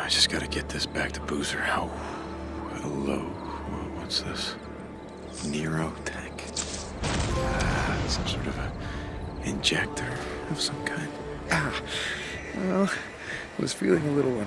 I just gotta get this back to Boozer. How? Hello. What's this? Neurotech. Ah, some sort of a injector of some kind. Ah. Well, I was feeling a little